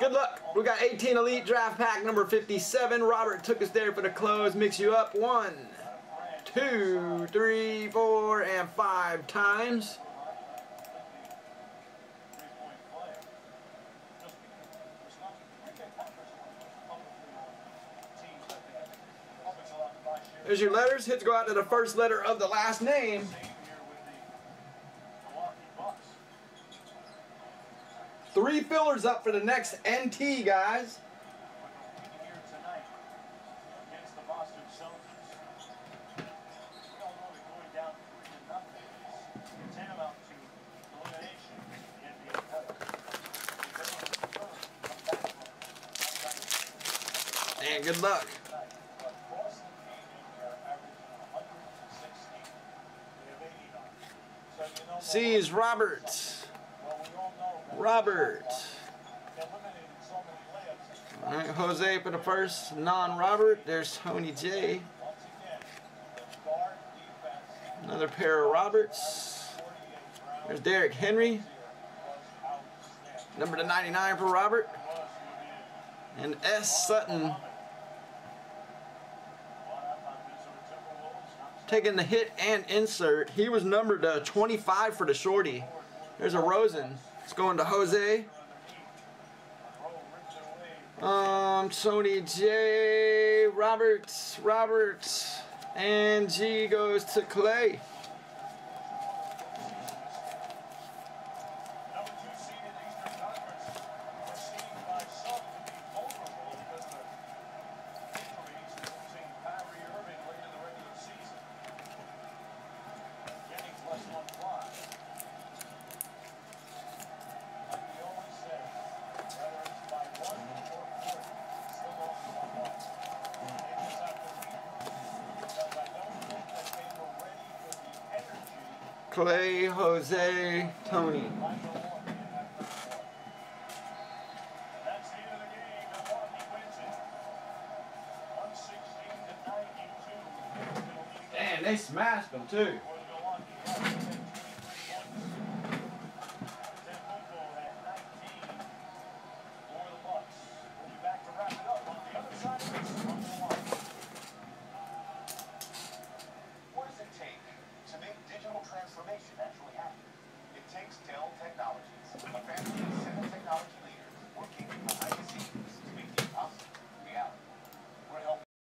Good luck. We got 18 Elite Draft Pack number 57. Robert took us there for the close. Mix you up one, two, three, four, and five times. There's your letters. Hits go out to the first letter of the last name. Three fillers up for the next NT, guys. And good luck. C is Robert. Robert. Alright, Jose for the first non-Robert. There's Tony J. Another pair of Roberts. There's Derrick Henry. Number to 99 for Robert. And S. Sutton taking the hit and insert. He was numbered uh, 25 for the shorty. There's a Rosen. It's going to Jose. Um, Tony J, Roberts, Roberts, and G goes to Clay. Clay, Jose, Tony. And they smashed them too. digital transformation actually happened. It takes Dell Technologies, a family of seven technology